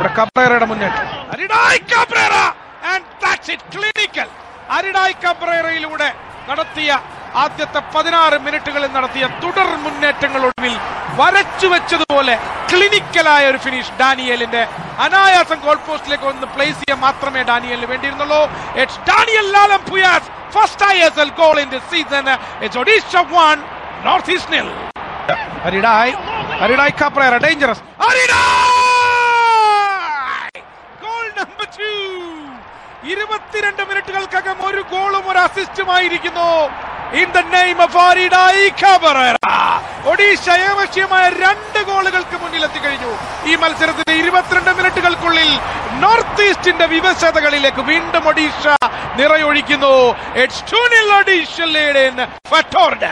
ഇവിടെ കബ്രേറയുടെ മുന്നേറ്റം. Aridai and that's it clinical Aridai കബ്രേറയിലൂടെ നടത്തിയ ആദ്യത്തെ പതിനാറ് മിനിറ്റുകളിൽ നടത്തിയ തുടർ മുന്നേറ്റങ്ങളൊടുവിൽ വരച്ചു വെച്ചതുപോലെ ക്ലിനിക്കലായ ഒരു ഫിനിഷ് ഡാനിയലിന്റെ അനായാസം ഗോൾ പോസ്റ്റിലേക്ക് ഒന്ന് പ്ലേസ് ചെയ്യാൻ മാത്രമേ ഡാനിയലിന് വേണ്ടിയിരുന്നുള്ളൂ. It's Daniel Lalhlimpuia's first I goal in the season it's Odisha one North East nil Aridai Cabrera. Dangerous അരിഡായ് to ഇരുപത്തിരണ്ട് മിനിറ്റുകൾക്കകം ഒരു ഗോളും ഒരു അസിസ്റ്റുമായിരിക്കുന്നു. In the name of Odisha ഏവശ്യമായ രണ്ട് ഗോളുകൾക്ക് മുന്നിലെത്തി കഴിഞ്ഞു ഈ മത്സരത്തിന്റെ ഇരുപത്തിരണ്ട് മിനിറ്റുകൾക്കുള്ളിൽ നോർത്ത് ഈസ്റ്റിന്റെ വിവശതകളിലേക്ക് വീണ്ടും ഒഡീഷ നിറയൊഴിക്കുന്നു. ഇറ്റ്സ് ടു നിൽ ഒഡീഷ ലീഡ് ഇൻ ഫറ്റോർഡ